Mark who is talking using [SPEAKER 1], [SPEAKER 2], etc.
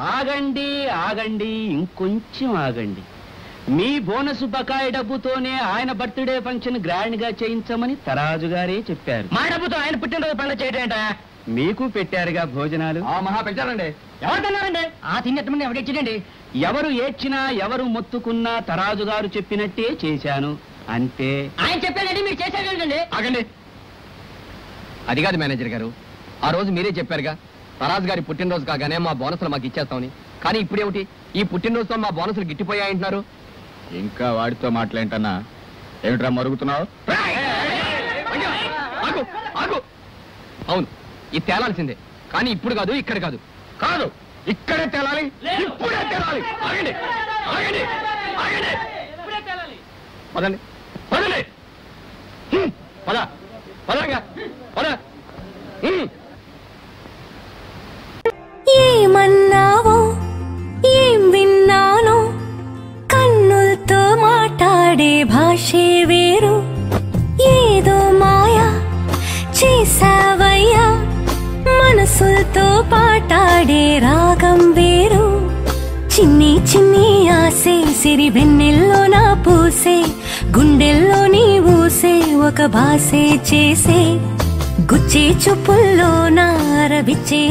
[SPEAKER 1] ఆగండి ఆగండి ఇంకొంచెం ఆగండి. మీ బోనస్ బకాయి డబ్బుతోనే ఆయన బర్త్డే ఫంక్షన్ గ్రాండ్గా చేయించమని తరాజు గారే చెప్పారు.
[SPEAKER 2] మా డబ్బుతో ఆయన పుట్టినరోజు పండుగ చేయటం
[SPEAKER 1] మీకు పెట్టారుగా భోజనాలు?
[SPEAKER 2] మహా పెట్టారండి ఎవరు తిన్నారండి? ఆ తిన్నట్టు ఎవరు
[SPEAKER 1] ఏడ్చినా ఎవరు మొత్తుకున్నా తరాజు గారు చెప్పినట్టే చేశాను. అంతే.
[SPEAKER 2] ఆయన చెప్పారండి మీరు చేశారండి
[SPEAKER 3] ఆగండి. అది కాదు మేనేజర్ గారు. ఆ రోజు మీరే చెప్పారుగా తరాజ్ గారి పుట్టినరోజు కాగానే మా బోనసులు మాకు ఇచ్చేస్తామని. కానీ ఇప్పుడేమిటి? ఈ పుట్టినరోజుతో మా బోనసులు గిట్టిపోయాయంటున్నారు.
[SPEAKER 4] ఇంకా వాడితో మాట్లాంటన్నా ఏమిట్రా మరుగుతున్నావు?
[SPEAKER 3] ఆగు! ఆగు! అవును ఇది తేలాల్సిందే. కానీ ఇప్పుడు కాదు ఇక్కడ కాదు.
[SPEAKER 4] కాదు ఇక్కడే తేలాలి ఇప్పుడే తేలాలి. ఆగండి ఆగండి ఆగండి. పదండి పదండి. పద పదంగా పద.
[SPEAKER 5] భాషే వేరు ఏదో మాయా చేసావయ్యా మనసులతో పాటాడే రాగం వేరు. చిన్ని చిన్ని ఆసే సిరి వెన్నెల్లో నా పూసే గుండెల్లో నీ ఊసే ఒక భాసే చేసే. గుచ్చే చుప్పుల్లో నా అరబిచ్చే